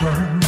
burn.